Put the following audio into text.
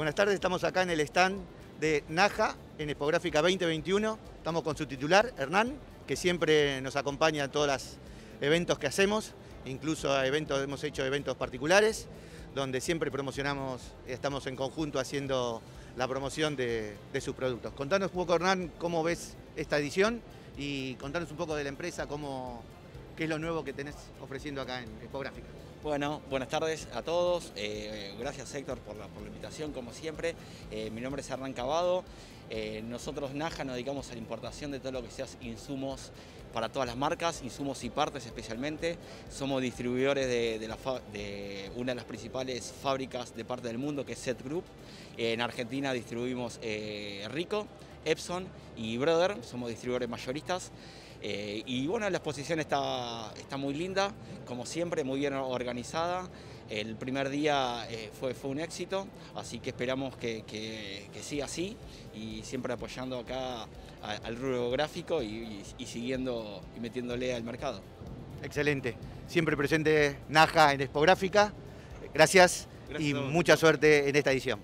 Buenas tardes, estamos acá en el stand de Naja en Expográfica 2021. Estamos con su titular, Hernán, que siempre nos acompaña en todos los eventos que hacemos, incluso eventos, hemos hecho eventos particulares, donde siempre promocionamos, estamos en conjunto haciendo la promoción de, sus productos. Contanos un poco, Hernán, cómo ves esta edición y contanos un poco de la empresa, cómo, qué es lo nuevo que tenés ofreciendo acá en Expográfica. Bueno, buenas tardes a todos. Eh, gracias Héctor por la, invitación, como siempre. Eh, mi nombre es Hernán Cabado. Eh, nosotros, Naja, nos dedicamos a la importación de todo lo que sea insumos para todas las marcas, insumos y partes especialmente. Somos distribuidores de, una de las principales fábricas de parte del mundo, que es Set Group. en Argentina distribuimos Rico, Epson y Brother, somos distribuidores mayoristas. Eh, y bueno, la exposición está, está muy linda, como siempre, muy bien organizada. El primer día eh, fue, fue un éxito, así que esperamos que, que, siga así y siempre apoyando acá al rubro gráfico y, siguiendo y metiéndole al mercado. Excelente. Siempre presente Naja en Expográfica. Gracias y mucha suerte en esta edición.